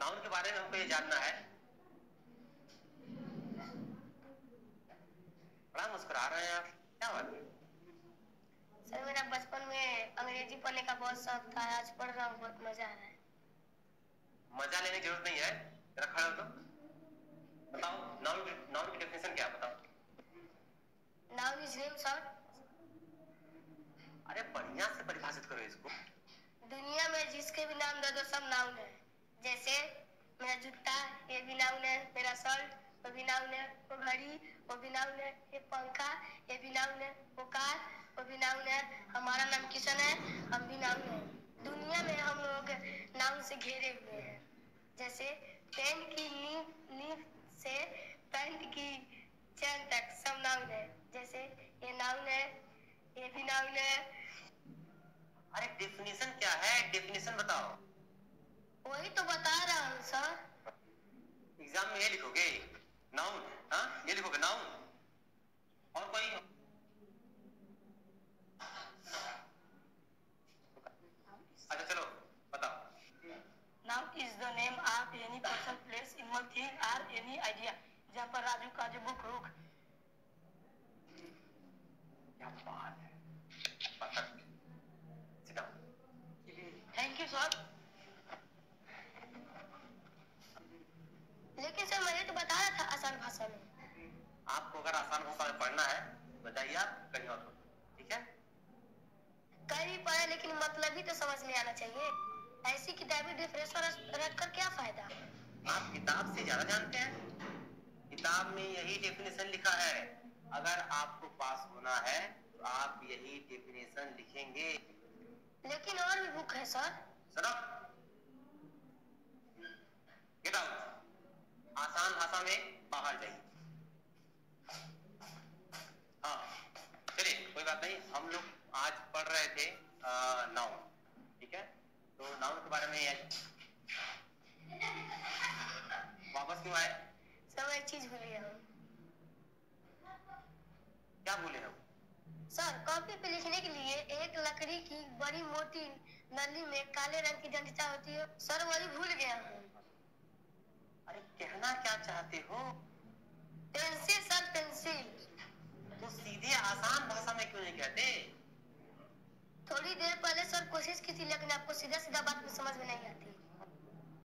Noun के बारे में हमको ये जानना है। बड़ा मुस्कुरा रहे हैं आप। क्या बात है? सर मेरा बचपन में अंग्रेज़ी पढ़ने का बहुत शौक था। आज पढ़ रहा हूँ बहुत मज़ा आ रहा है। मज़ा लेने की ज़रूरत नहीं है। जरा खड़े हो तो। बताओ नाउन नाउन की डेफिनेशन क्या बताओ। Noun is name sir. अरे बढ़िया से परिभाषित करो इसको। दुनिया में जिसके भी नाम दे दो सब नाउन है। जैसे मेरा जूता, ये भी नाउन है, मेरा शर्ट, वो भी नाउन है, वो घड़ी, वो भी नाउन है, ये पंखा, ये भी नाउन है, वो कार, वो भी नाउन है, हमारा नाम किशन है, हम भी नाउन है। दुनिया में हम लोग नाउन से घेरे हुए हैं। जैसे पेन की नींव नींव से पैंट की चैन तक सब नाउन है। जैसे ये नाउन है, ये भी नाउन है। अरे डेफिनेशन क्या है डेफिनेशन बताओ वही तो बता रहा हूँ सर एग्ज़ाम में ये लिखोगे? नाउन हाँ? ये लिखोगे नाउन और कोई? अच्छा चलो बताओ। Noun is the name of any person place and thing or any idea जहाँ पर राजू का जो बुक रुक क्या बात है? थैंक यू सर लेकिन सर मैंने तो बताया था आसान भाषा में। आपको अगर आसान भाषा में पढ़ना है बताइए आप कहीं और ठीक है? कहीं पढ़ा लेकिन मतलब ही तो समझ में आना चाहिए। ऐसी किताबें डिप्रेशन रख कर क्या फ़ायदा? आप किताब से ज़्यादा जानते हैं? किताब में यही डेफिनेशन लिखा है। अगर आपको पास होना है तो आप यही डेफिनेशन लिखेंगे। लेकिन और भी बुक है सर सर आसान में बाहर जाइए। हाँ चलिए कोई बात नहीं हम लोग आज पढ़ रहे थे नाउन ठीक है? तो नाउन के बारे में वापस क्यों आए? सर मैं एक चीज़ भूल गया क्या बोले हम सर कॉपी पे लिखने के लिए एक लकड़ी की बड़ी मोटी नली में काले रंग की डंडिता होती है। सर वही भूल गया हूँ अरे कहना क्या चाहते हो? Pencil sir, pencil. तो सीधे आसान भाषा में क्यों नहीं कहते? थोड़ी देर पहले सर कोशिश की थी, लेकिन आपको सीधा सीधा बात में समझ में नहीं आती।